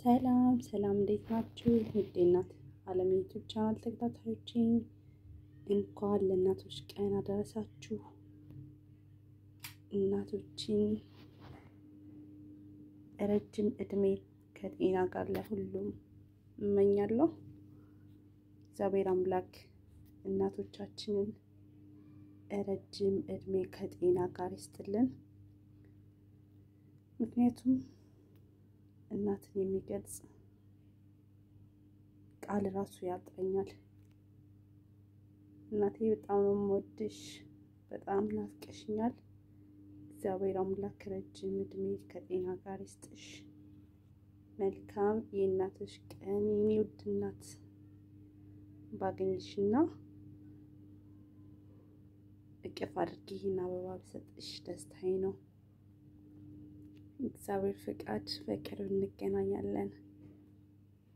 ሰላም ሰላም፣ እንዴት ናችሁ? ውድ እናት አለም YouTube channel ተከታታዮች እንኳን ለእናቶች ቀን አደረሳችሁ። እናቶችን ረጅም እድሜ ከጤና ጋር ለሁሉም እመኛለሁ። እግዚአብሔር አምላክ እናቶቻችንን ረጅም እድሜ ከጤና ጋር ይስጥልን። ምክንያቱም እናትን የሚገልጽ ቃል ራሱ ያጥረኛል። እናቴ በጣም ነው የምወድሽ፣ በጣም ናፍቀሽኛል። እግዚአብሔር አምላክ ረጅም እድሜ ከጤና ጋር ይስጥሽ። መልካም የእናቶች ቀን የኔ ውድ እናት። ባገኝሽና እቅፍ አድርጌ ይህን አበባ ብሰጥሽ ደስታዬ ነው። እግዚአብሔር ፍቃድ በቅርብ እንገናኛለን።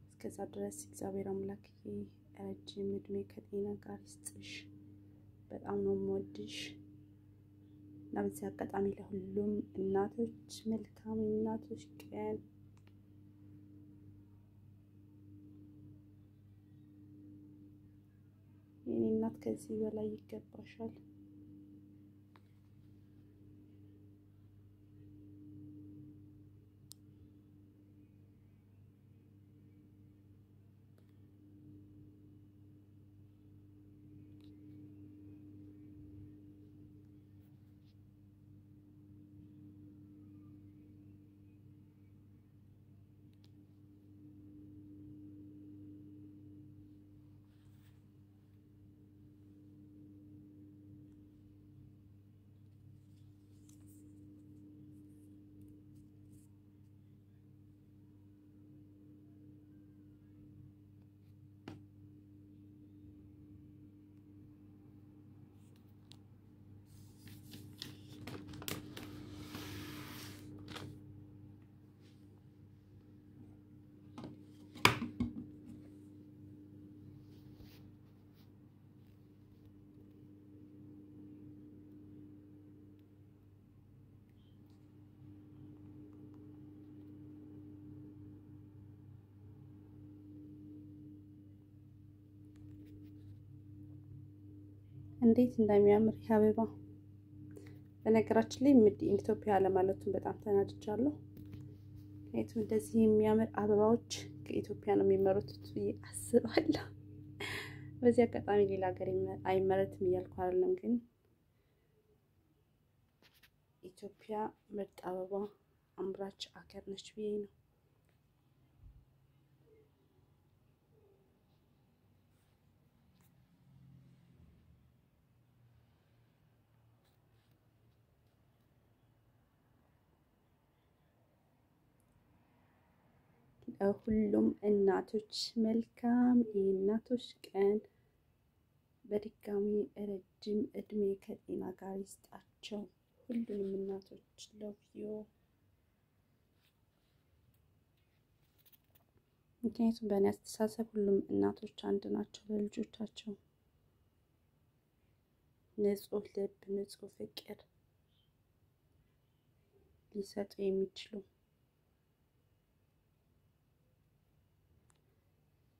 እስከዛ ድረስ እግዚአብሔር አምላክ ረጅም እድሜ ከጤና ጋር ይስጥሽ። በጣም ነው የምወድሽ እና በዚህ አጋጣሚ ለሁሉም እናቶች መልካም እናቶች ቀን የኔ እናት ከዚህ በላይ ይገባሻል። እንዴት እንደሚያምር አበባ። በነገራችን ላይ ምድ ኢትዮጵያ አለማለቱን በጣም ተናድጃለሁ። ምክንያቱም እንደዚህ የሚያምር አበባዎች ከኢትዮጵያ ነው የሚመረቱት ብዬ አስባለሁ። በዚህ አጋጣሚ ሌላ ሀገር አይመረትም እያልኩ አይደለም፣ ግን ኢትዮጵያ ምርጥ አበባ አምራች አገር ነች ብዬ ነው። ሁሉም እናቶች መልካም የእናቶች ቀን። በድጋሚ ረጅም እድሜ ከጤና ጋር ይስጣቸው ሁሉንም እናቶች ለቪዮ ምክንያቱም በእኔ አስተሳሰብ ሁሉም እናቶች አንድ ናቸው ለልጆቻቸው ንጹህ ልብ፣ ንጹህ ፍቅር ሊሰጡ የሚችሉ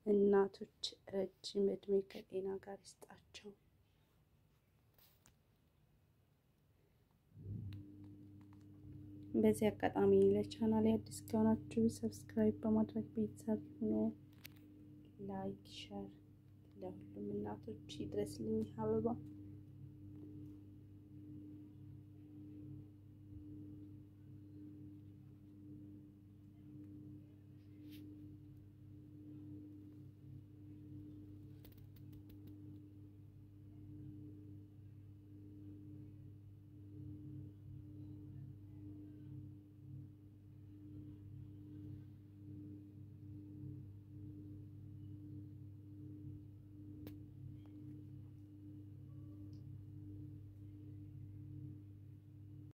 እናቶች ረጅም እድሜ ከጤና ጋር ይስጣቸው። በዚህ አጋጣሚ ለቻናል አዲስ ከሆናችሁ subscribe በማድረግ ቤተሰብ ሆኖ like፣ share ለሁሉም እናቶች ይድረስልኝ አበባ